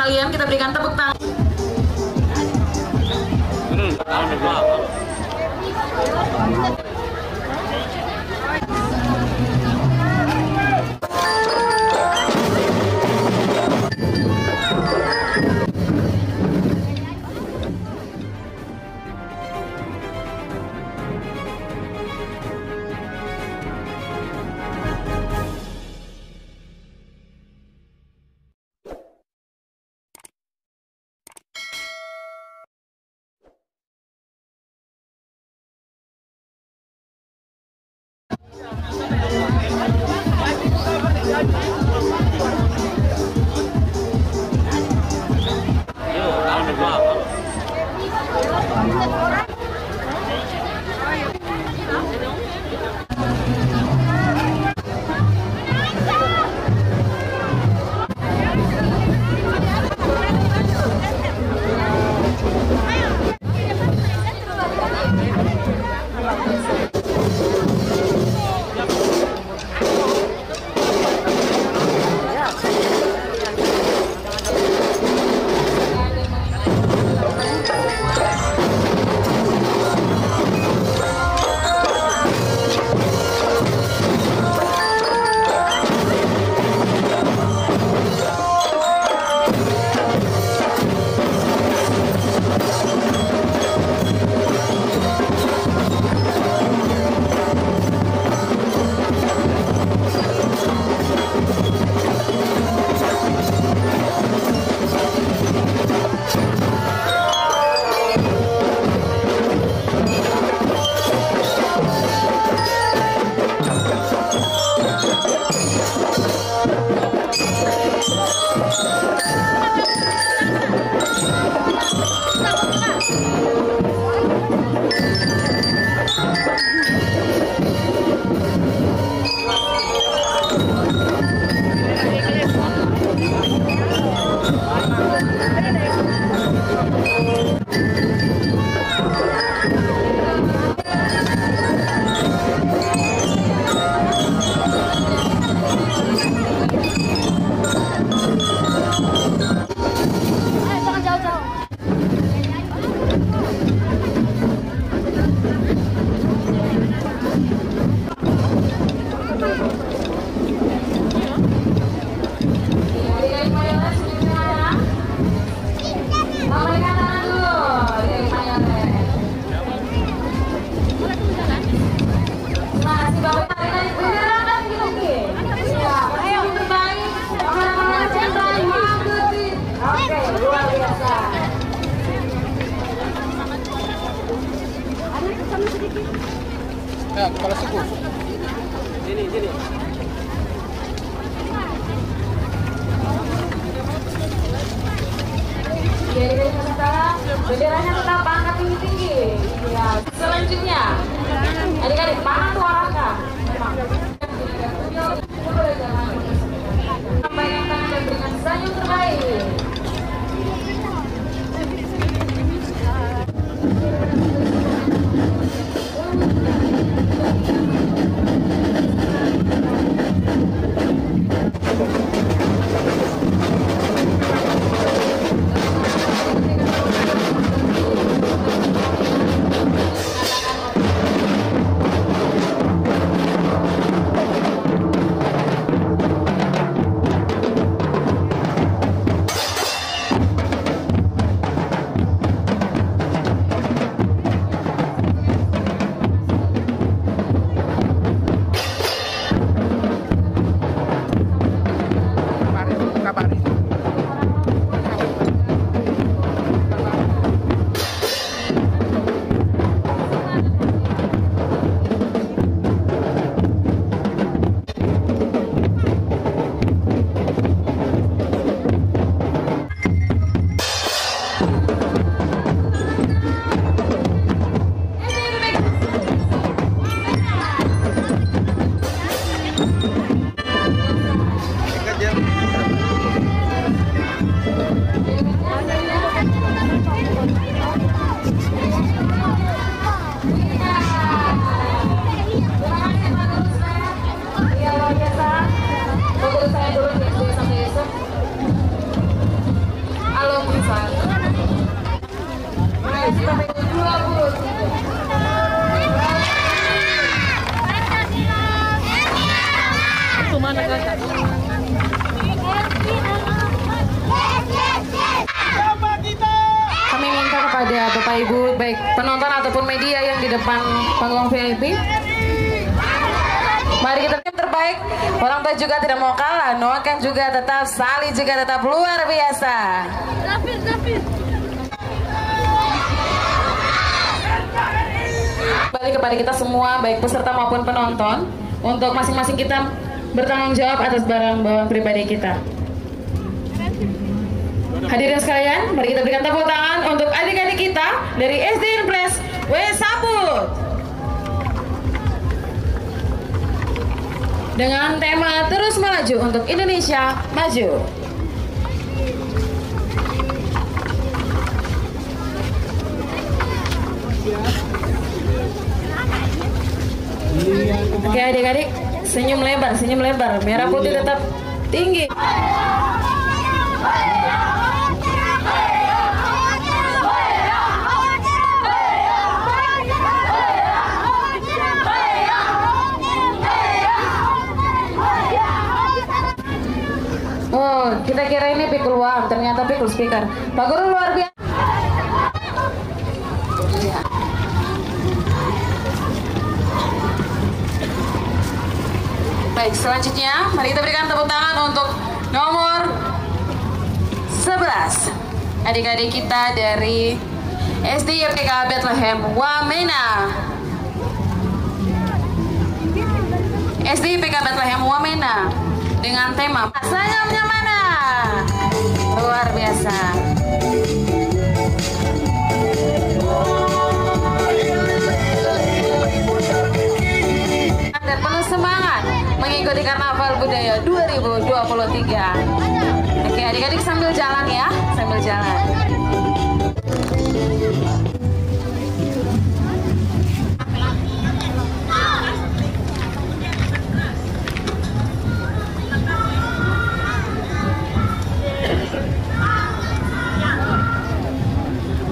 sekalian kita berikan tepuk tangan. Ya, kepala suku. Jadi dari sementara benderanya tetap angkat tinggi-tinggi. Ya, selanjutnya. Adik-adik, tangan tuh arahkan. Sampaikan Kami minta kepada Bapak Ibu baik penonton ataupun media yang di depan panggung VIP. Mari kita yang terbaik. Orang tua juga tidak mau kalah. Noakan juga tetap, Sali juga tetap luar biasa. Lapis, lapis. Balik kepada kita semua, baik peserta maupun penonton, untuk masing-masing kita bertanggung jawab atas barang bawaan pribadi kita. Hadirin sekalian, mari kita berikan tepuk tangan untuk adik-adik kita dari SD Impres W Sabut. Dengan tema terus melaju untuk Indonesia maju. Oke adik-adik, senyum lebar, senyum lebar. Merah putih tetap tinggi. Oh, kita kira ini pikul uang, ternyata pikul speaker. Pak Guru luar biasa. Baik, selanjutnya mari kita berikan tepuk tangan untuk nomor 11. Adik-adik kita dari SD YPK Bethlehem Wamena. SD YPK Bethlehem Wamena dengan tema Sayangnya Mana? Luar biasa. Karnaval Budaya 2023. Oke, adik-adik sambil jalan ya, sambil jalan.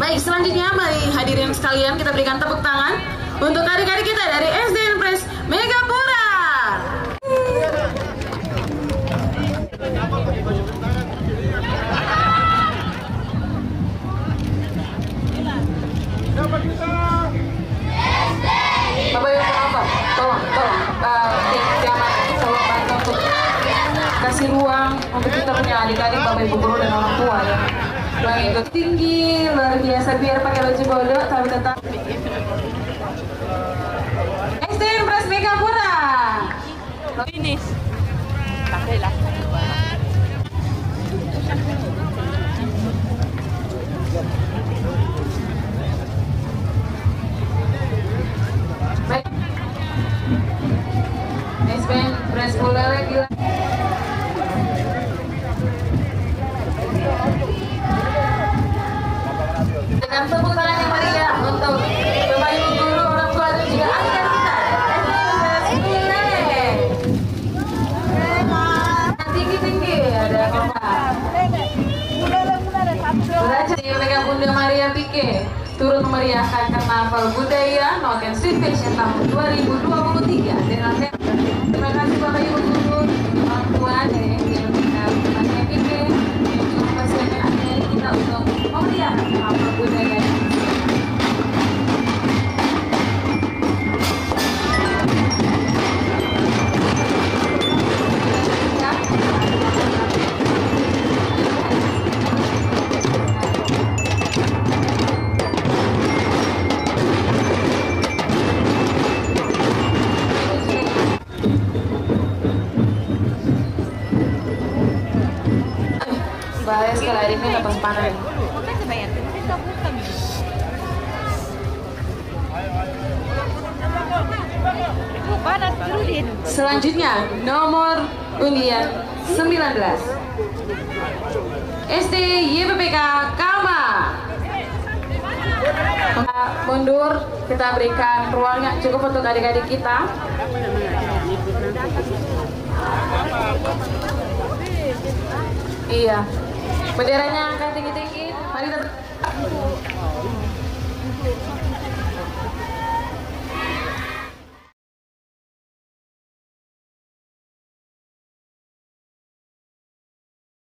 Baik, selanjutnya mari hadirin sekalian kita berikan punya adik-adik, bapak ibu guru dan orang tua ya. Yang ikut tinggi, luar biasa biar pakai baju bodoh tapi tetap SD Pres Megapura. Finish. Pakai lah. Baik. Memeriahkan Karnaval Budaya Noken Street Fashion tahun 2023 dengan tema Terima kasih Bapak Ibu Selanjutnya nomor undian 19 SD YPPK Kama mundur kita berikan ruangnya cukup untuk adik-adik kita. Iya benderanya angkat tinggi-tinggi. Mari kita